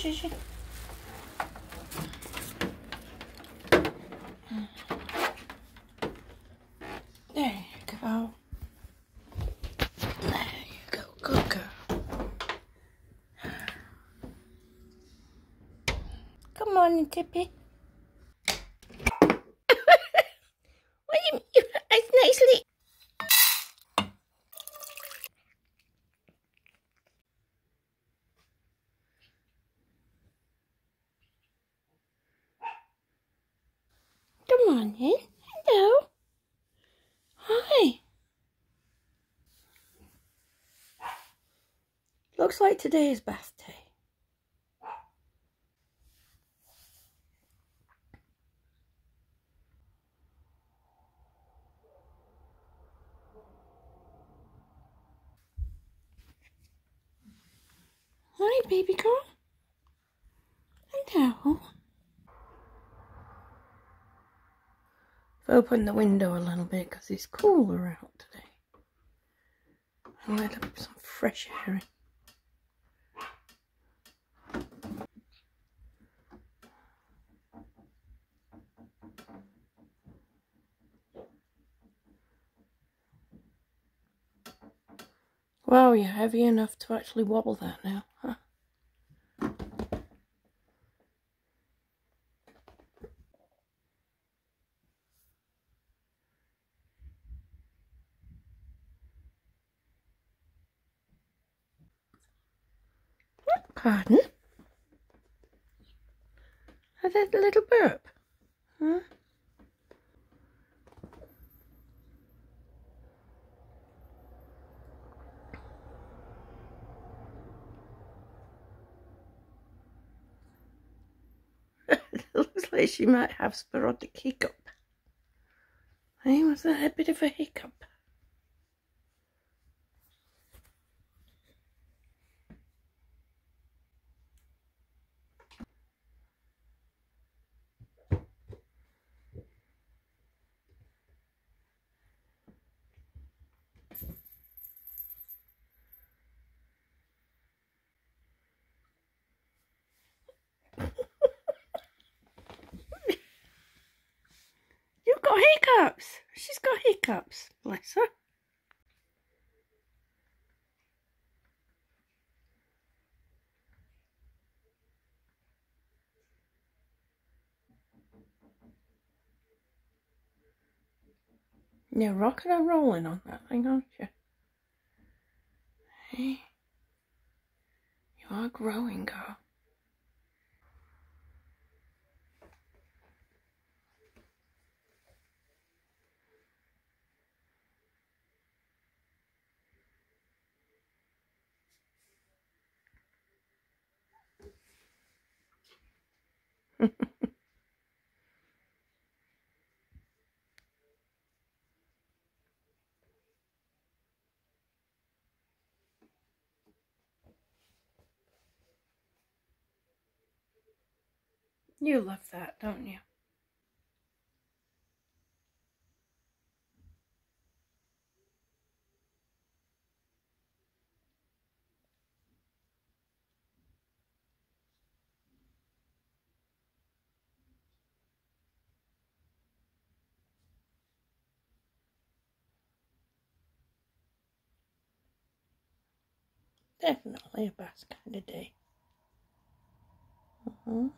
There you go. There you go. Good girl. Come on, Tippy. In. Hello. Hi. Looks like today's bath day. Hi, baby girl. Hello. Open the window a little bit because it's cooler out today. And let some fresh air in. Wow, you're heavy enough to actually wobble that now, huh? Pardon? Had that little burp? Huh? looks like she might have sporadic hiccup. Hey, was that a bit of a hiccup? Hiccups. She's got hiccups. Bless her. You're rocking and rolling on that thing, aren't you? Hey, you are growing, girl. You love that, don't you? Definitely a bass kind of day. Uh-huh.